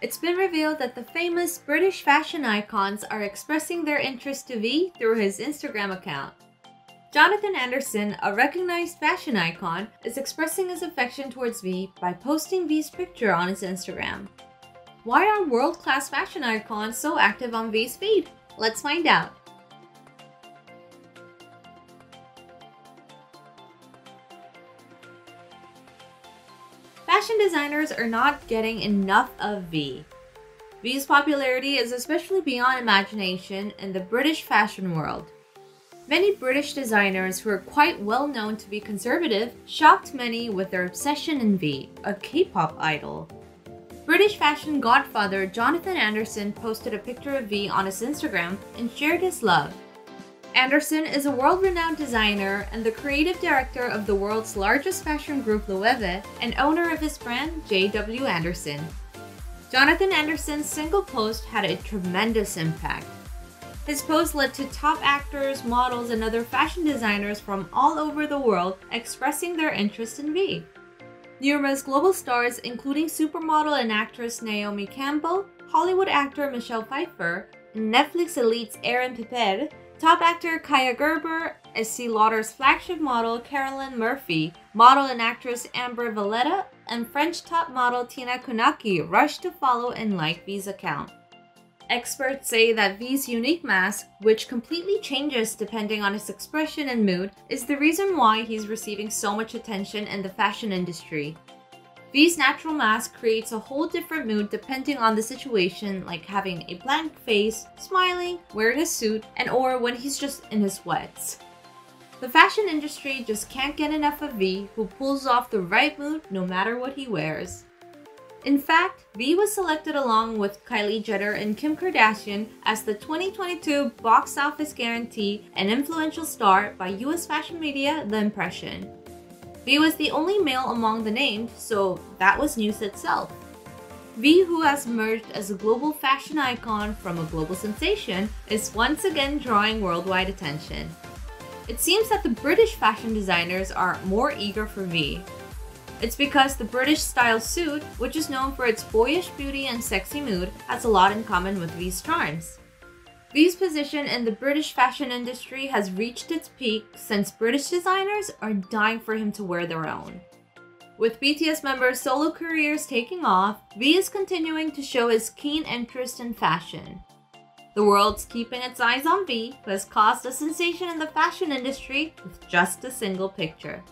It's been revealed that the famous British fashion icons are expressing their interest to V through his Instagram account. Jonathan Anderson, a recognized fashion icon, is expressing his affection towards V by posting V's picture on his Instagram. Why are world class fashion icons so active on V's feed? Let's find out. Fashion designers are not getting enough of V. V's popularity is especially beyond imagination in the British fashion world. Many British designers who are quite well known to be conservative shocked many with their obsession in V, a K-pop idol. British fashion godfather Jonathan Anderson posted a picture of V on his Instagram and shared his love. Anderson is a world-renowned designer and the creative director of the world's largest fashion group Loewe and owner of his brand JW Anderson. Jonathan Anderson's single post had a tremendous impact. His post led to top actors, models, and other fashion designers from all over the world expressing their interest in V. Numerous global stars, including supermodel and actress Naomi Campbell, Hollywood actor Michelle Pfeiffer, Netflix elites Arón Piper, top actor Kaia Gerber, Estee Lauder's flagship model Carolyn Murphy, model and actress Amber Valletta, and French top model Tina Kunakey rushed to follow and like V's account. Experts say that V's unique mask, which completely changes depending on his expression and mood, is the reason why he's receiving so much attention in the fashion industry. V's natural mask creates a whole different mood depending on the situation, like having a blank face, smiling, wearing a suit, and or when he's just in his sweats. The fashion industry just can't get enough of V, who pulls off the right mood no matter what he wears. In fact, V was selected along with Kylie Jenner and Kim Kardashian as the 2022 box office guarantee and influential star by US fashion media The Impression. V was the only male among the named, so that was news itself. V, who has emerged as a global fashion icon from a global sensation, is once again drawing worldwide attention. It seems that the British fashion designers are more eager for V, it's because the British style suit, which is known for its boyish beauty and sexy mood, has a lot in common with V's charms. V's position in the British fashion industry has reached its peak since British designers are dying for him to wear their own. With BTS members' solo careers taking off, V is continuing to show his keen interest in fashion. The world's keeping its eyes on V, who has caused a sensation in the fashion industry with just a single picture.